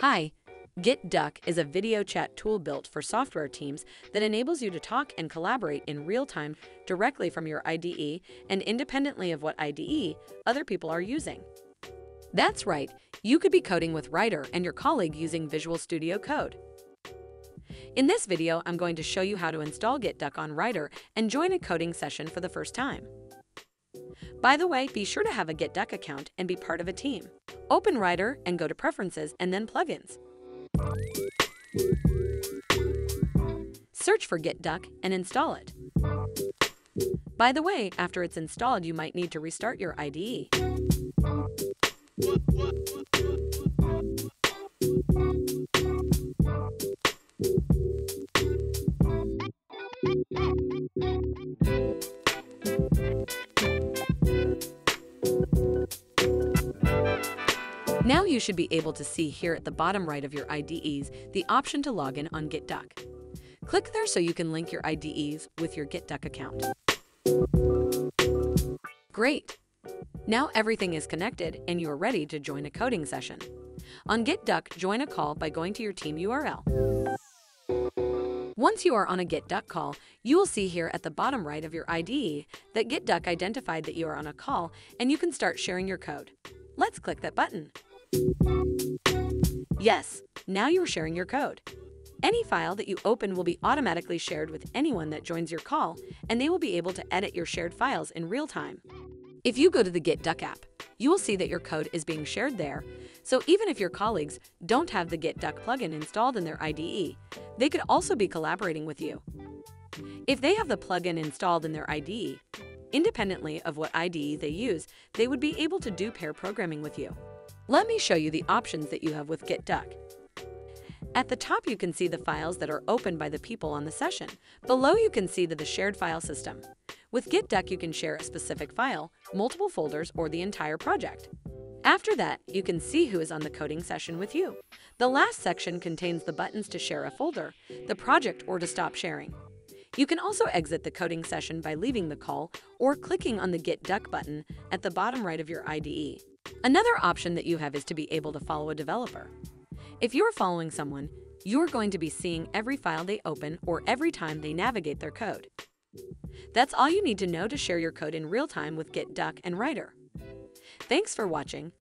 Hi, GitDuck is a video chat tool built for software teams that enables you to talk and collaborate in real time directly from your IDE and independently of what IDE other people are using. That's right, you could be coding with Rider and your colleague using Visual Studio Code. In this video, I'm going to show you how to install GitDuck on Rider and join a coding session for the first time. By the way, be sure to have a GitDuck account and be part of a team. Open Rider and go to Preferences and then Plugins. Search for GitDuck and install it. By the way, after it's installed, you might need to restart your IDE. Now you should be able to see here at the bottom right of your IDEs the option to log in on GitDuck. Click there so you can link your IDEs with your GitDuck account. Great! Now everything is connected and you are ready to join a coding session. On GitDuck, join a call by going to your team URL. Once you are on a GitDuck call, you will see here at the bottom right of your IDE that GitDuck identified that you are on a call and you can start sharing your code. Let's click that button. Yes, now you're sharing your code. Any file that you open will be automatically shared with anyone that joins your call, and they will be able to edit your shared files in real time. If you go to the GitDuck app, you will see that your code is being shared there, so even if your colleagues don't have the GitDuck plugin installed in their IDE, they could also be collaborating with you. If they have the plugin installed in their IDE, independently of what IDE they use, they would be able to do pair programming with you. Let me show you the options that you have with GitDuck. At the top, you can see the files that are opened by the people on the session. Below, you can see the, the shared file system. With GitDuck, you can share a specific file, multiple folders, or the entire project. After that, you can see who is on the coding session with you. The last section contains the buttons to share a folder, the project, or to stop sharing. You can also exit the coding session by leaving the call or clicking on the GitDuck button at the bottom right of your IDE. Another option that you have is to be able to follow a developer. If you're following someone, you're going to be seeing every file they open or every time they navigate their code. That's all you need to know to share your code in real time with GitDuck and Rider. Thanks for watching.